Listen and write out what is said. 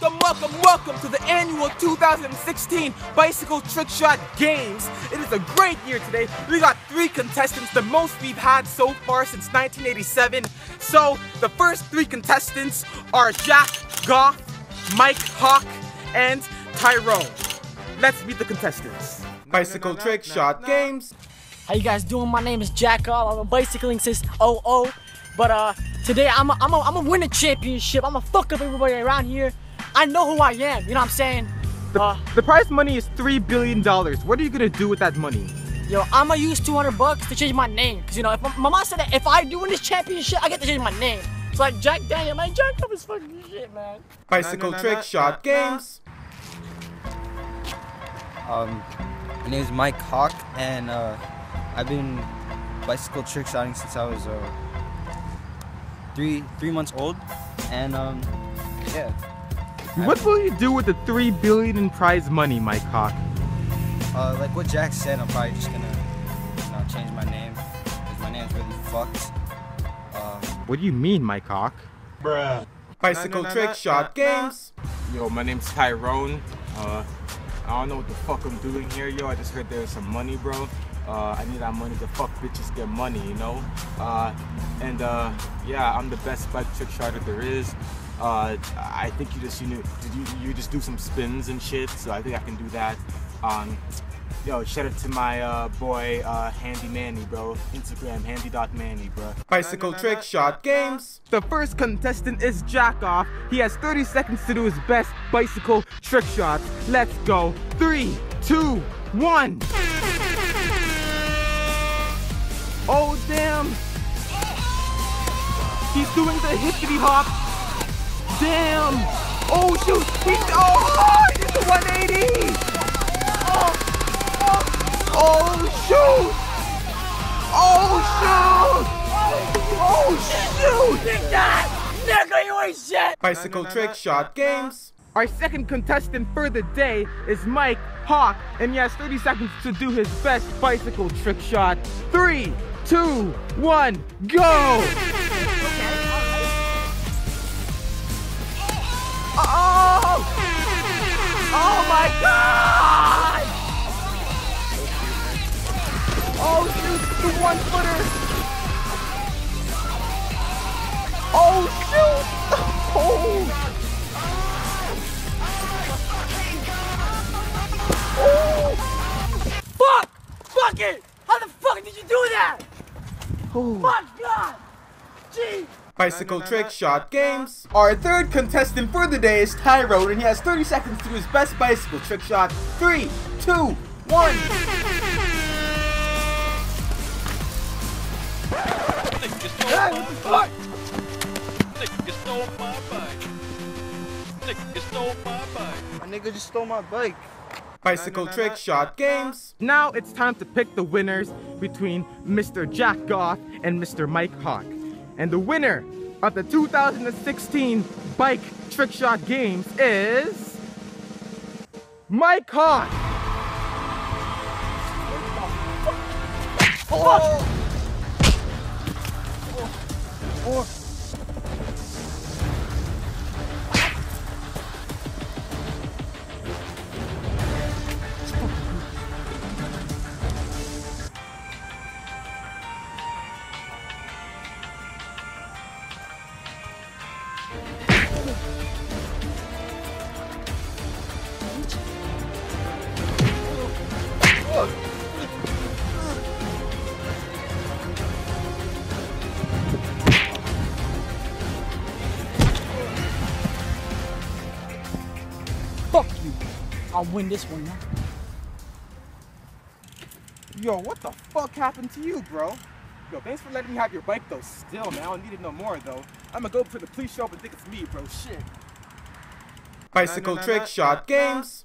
Welcome, welcome, welcome to the annual 2016 Bicycle Trick Shot Games. It is a great year today. We got three contestants, the most we've had so far since 1987. So, the first three contestants are Jack Goff, Mike Hawk, and Tyrone. Let's meet the contestants. Bicycle Trick Shot Games. How you guys doing? My name is Jack Goff. I'm a bicycling since 00. But uh, today I'm a, I'm a, I'm a win a championship. I'm a fuck up everybody around here. I know who I am. You know what I'm saying? The, Uh, the prize money is $3 billion. What are you gonna do with that money? yo, I'm gonna use 200 bucks to change my name. Cause you know, if my, my mom said that if I do win this championship, I get to change my name. It's like Jack Daniel, man. Jack Goff is fucking shit, man. Bicycle Trick Shot Games. Um, my name is Mike Hawk, and uh, I've been bicycle trick shotting since I was uh, three three months old, and um, yeah. What will you do with the three billion in prize money, Mike Hawk? Uh, like what Jack said, I'm probably just gonna you know, change my name because my name's really fucked. Uh, What do you mean, Mike Hawk? Bruh. Bicycle Trick Shot Games. Yo, my name's Tyrone. Uh, I don't know what the fuck I'm doing here, yo. I just heard there's some money, bro. Uh, I need that money to fuck bitches get money, you know? Uh, and uh, yeah, I'm the best bike trick shotter there is. Uh, I think you just you, know, you you just do some spins and shit, so I think I can do that. Um, yo, shout out to my uh, boy uh, Handy Manny, bro. Instagram handy.manny, bro. Bicycle Trick Shot Games. The first contestant is Jack Off. He has 30 seconds to do his best bicycle trick shots. Let's go. Three, two, one. Oh, damn. He's doing the hippity hop. Damn. Oh, shoot. He's, oh, oh, he did the 180. Oh, oh, oh, shoot. Oh, shoot. Oh, shoot. Nigga, you ain't shit. Bicycle Trick Shot Games. Our second contestant for the day is Mike Hawk, and he has 30 seconds to do his best bicycle trick shot. Three, two, one, go! My god! Oh shoot, the one footer! Oh shoot! Oh! Fuck! Fuck it! How the fuck did you do that? Oh. My God! Gee! Bicycle Trick Shot Games. Our third contestant for the day is Tyrone, and he has 30 seconds to do his best bicycle trick shot. Three, two, one. Hey, what the fuck? Nigga stole my bike. Nigga stole my bike. my nigga just stole my bike. Bicycle Trick Shot Games. Now it's time to pick the winners between Mr. Jack Goff and Mr. Mike Hawk. And the winner of the 2016 Bike Trick Shot Games is Mike Hawk. Fuck you. I'll win this one, man. Yo, what the fuck happened to you, bro? Yo, thanks for letting me have your bike though. Still, man, I don't need it no more though. I'm gonna go to the police show up and think it's me, bro. Shit. Bicycle Trick Shot Games.